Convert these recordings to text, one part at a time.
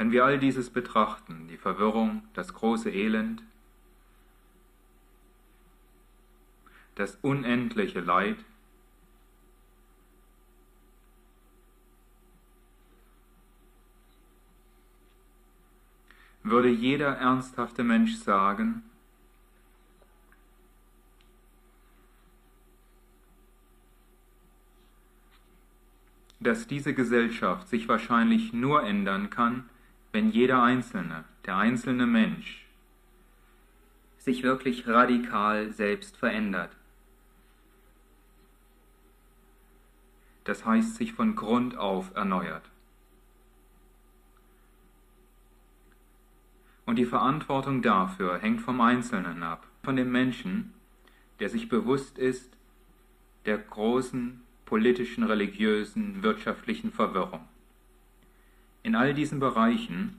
Wenn wir all dieses betrachten, die Verwirrung, das große Elend, das unendliche Leid, würde jeder ernsthafte Mensch sagen, dass diese Gesellschaft sich wahrscheinlich nur ändern kann, wenn jeder Einzelne, der einzelne Mensch, sich wirklich radikal selbst verändert. Das heißt, sich von Grund auf erneuert. Und die Verantwortung dafür hängt vom Einzelnen ab, von dem Menschen, der sich bewusst ist der großen politischen, religiösen, wirtschaftlichen Verwirrung. In all diesen Bereichen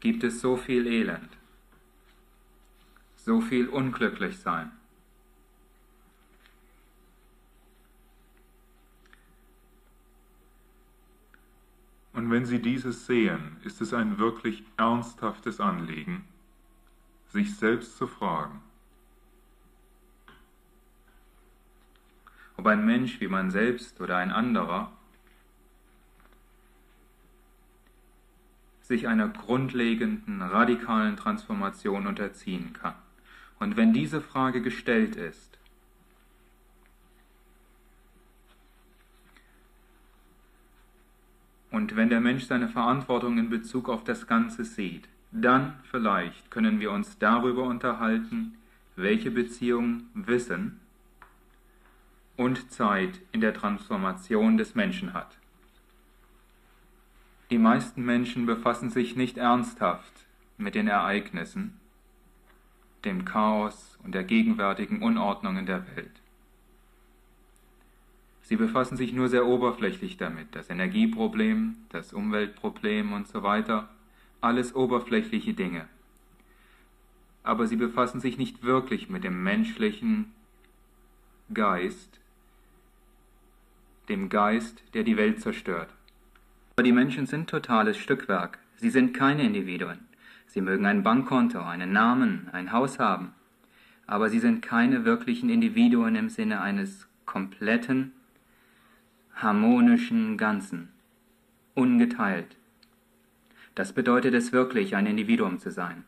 gibt es so viel Elend, so viel Unglücklichsein. Und wenn Sie dieses sehen, ist es ein wirklich ernsthaftes Anliegen, sich selbst zu fragen, ob ein Mensch wie man selbst oder ein anderer sich einer grundlegenden, radikalen Transformation unterziehen kann. Und wenn diese Frage gestellt ist, und wenn der Mensch seine Verantwortung in Bezug auf das Ganze sieht, dann vielleicht können wir uns darüber unterhalten, welche Beziehung Wissen und Zeit in der Transformation des Menschen hat. Die meisten Menschen befassen sich nicht ernsthaft mit den Ereignissen, dem Chaos und der gegenwärtigen Unordnung in der Welt. Sie befassen sich nur sehr oberflächlich damit, das Energieproblem, das Umweltproblem und so weiter, alles oberflächliche Dinge. Aber sie befassen sich nicht wirklich mit dem menschlichen Geist, dem Geist, der die Welt zerstört. Aber die Menschen sind totales Stückwerk. Sie sind keine Individuen. Sie mögen ein Bankkonto, einen Namen, ein Haus haben. Aber sie sind keine wirklichen Individuen im Sinne eines kompletten, harmonischen Ganzen. Ungeteilt. Das bedeutet es wirklich, ein Individuum zu sein.